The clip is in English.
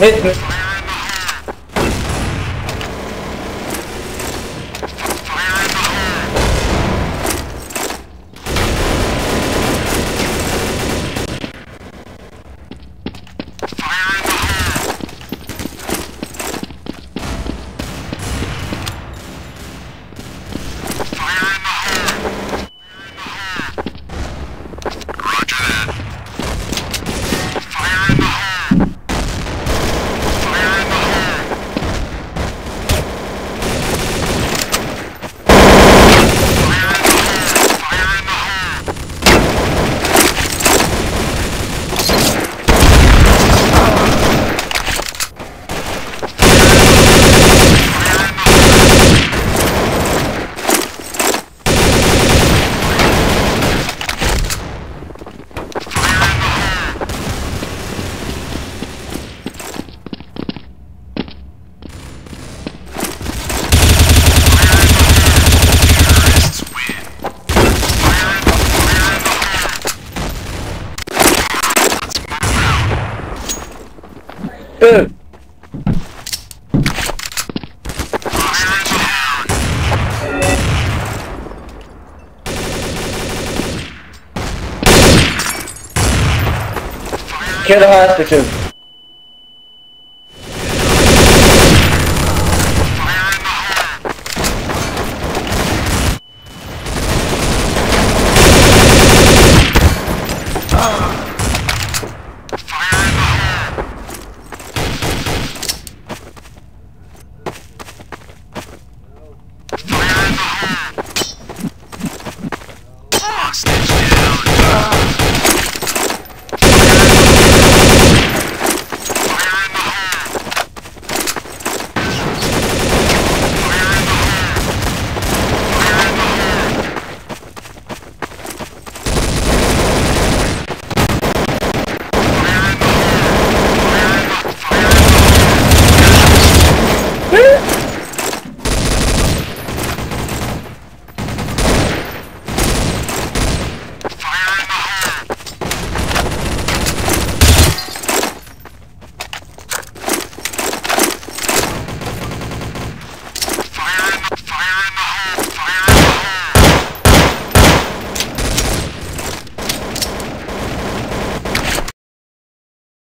可 Boom. Kill the hostages.